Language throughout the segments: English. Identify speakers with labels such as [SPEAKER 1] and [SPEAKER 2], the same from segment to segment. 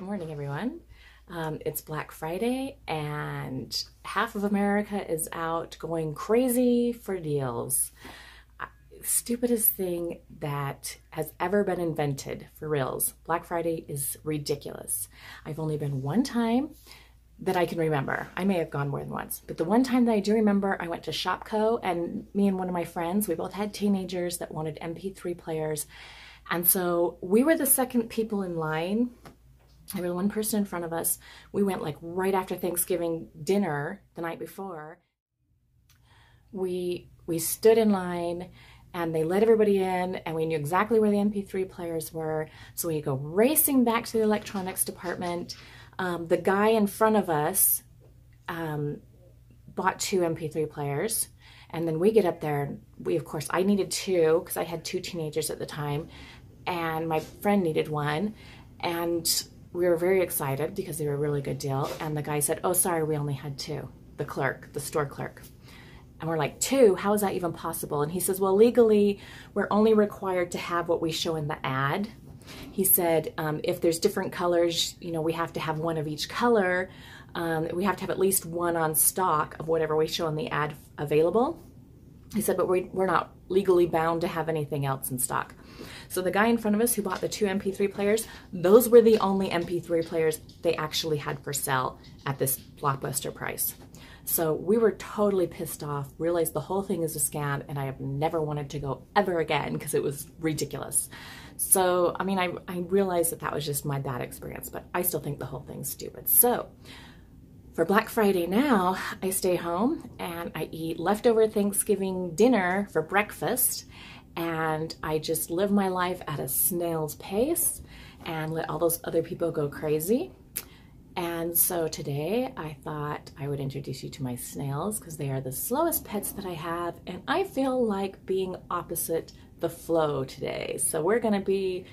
[SPEAKER 1] Good morning, everyone. Um, it's Black Friday, and half of America is out going crazy for deals. Uh, Stupidest thing that has ever been invented for reals. Black Friday is ridiculous. I've only been one time that I can remember. I may have gone more than once, but the one time that I do remember, I went to ShopKo, and me and one of my friends, we both had teenagers that wanted MP3 players. And so we were the second people in line there was one person in front of us. We went like right after Thanksgiving dinner the night before. We we stood in line and they let everybody in and we knew exactly where the MP3 players were. So we go racing back to the electronics department. Um, the guy in front of us um, bought two MP3 players. And then we get up there. We, of course, I needed two because I had two teenagers at the time, and my friend needed one. And we were very excited because they were a really good deal. And the guy said, Oh, sorry, we only had two. The clerk, the store clerk. And we're like, Two? How is that even possible? And he says, Well, legally, we're only required to have what we show in the ad. He said, um, If there's different colors, you know, we have to have one of each color. Um, we have to have at least one on stock of whatever we show in the ad available. He said, but we, we're not legally bound to have anything else in stock. So the guy in front of us who bought the two MP3 players, those were the only MP3 players they actually had for sale at this blockbuster price. So we were totally pissed off, realized the whole thing is a scam, and I have never wanted to go ever again because it was ridiculous. So, I mean, I, I realized that that was just my bad experience, but I still think the whole thing's stupid. So, for Black Friday now, I stay home and I eat leftover Thanksgiving dinner for breakfast and I just live my life at a snail's pace and let all those other people go crazy. And so today I thought I would introduce you to my snails because they are the slowest pets that I have and I feel like being opposite the flow today. So we're going to be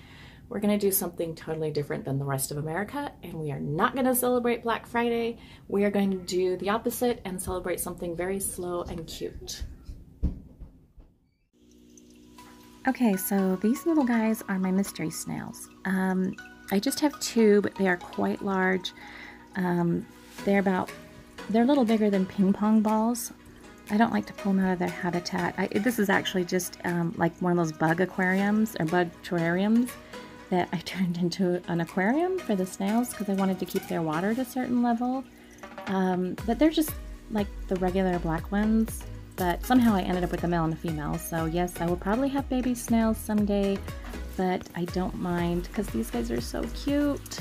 [SPEAKER 1] we're going to do something totally different than the rest of America, and we are not going to celebrate Black Friday. We are going to do the opposite and celebrate something very slow and cute.
[SPEAKER 2] Okay, so these little guys are my mystery snails. Um, I just have two, but they are quite large. Um, they're about, they're a little bigger than ping pong balls. I don't like to pull them out of their habitat. I, this is actually just um, like one of those bug aquariums or bug terrariums that I turned into an aquarium for the snails because I wanted to keep their water at a certain level. Um, but they're just like the regular black ones but somehow I ended up with a male and a female. So yes, I will probably have baby snails someday, but I don't mind because these guys are so cute.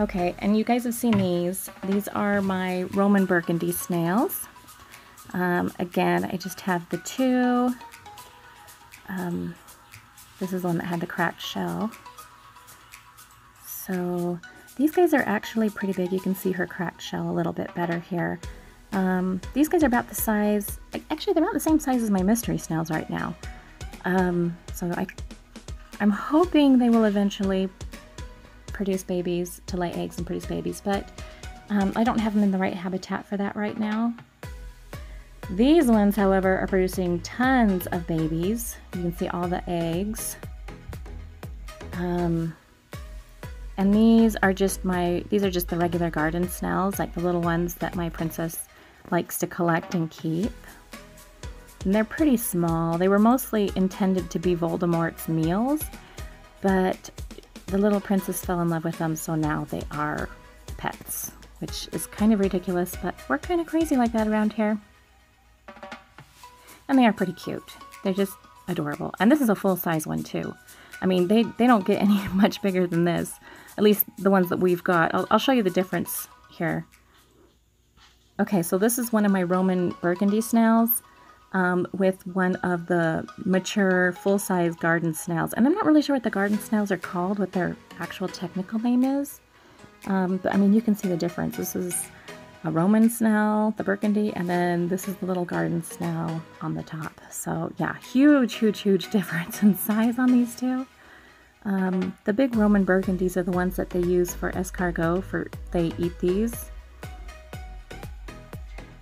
[SPEAKER 2] Okay, and you guys have seen these. These are my Roman Burgundy snails. Um, again, I just have the two. Um, this is one that had the cracked shell. So these guys are actually pretty big. You can see her cracked shell a little bit better here. Um, these guys are about the size, actually they're about the same size as my mystery snails right now. Um, so I, I'm hoping they will eventually produce babies, to lay eggs and produce babies, but um, I don't have them in the right habitat for that right now. These ones, however, are producing tons of babies. You can see all the eggs. Um, and these are just my, these are just the regular garden snails, like the little ones that my princess likes to collect and keep. And they're pretty small. They were mostly intended to be Voldemort's meals, but the little princess fell in love with them, so now they are pets, which is kind of ridiculous, but we're kind of crazy like that around here. And they are pretty cute. They're just adorable. And this is a full-size one, too. I mean, they, they don't get any much bigger than this. At least the ones that we've got. I'll, I'll show you the difference here. Okay, so this is one of my Roman Burgundy snails um, with one of the mature full-size garden snails. And I'm not really sure what the garden snails are called, what their actual technical name is. Um, but I mean, you can see the difference. This is a Roman snail, the burgundy, and then this is the little garden snail on the top. So yeah, huge, huge, huge difference in size on these two. Um, the big Roman burgundies are the ones that they use for escargot, for they eat these.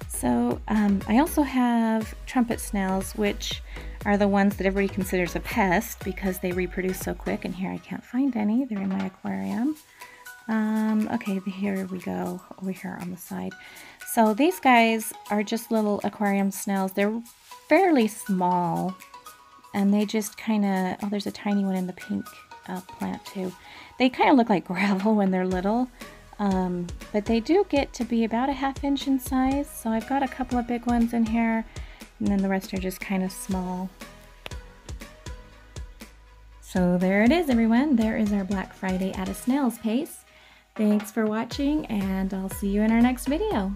[SPEAKER 2] So um, I also have trumpet snails, which are the ones that everybody considers a pest because they reproduce so quick. And here I can't find any. They're in my aquarium. Um, okay, here we go, over here on the side. So these guys are just little aquarium snails. They're fairly small, and they just kind of, oh, there's a tiny one in the pink uh, plant too. They kind of look like gravel when they're little, um, but they do get to be about a half inch in size. So I've got a couple of big ones in here, and then the rest are just kind of small. So there it is, everyone. There is our Black Friday at a snail's pace. Thanks for watching, and I'll see you in our next video.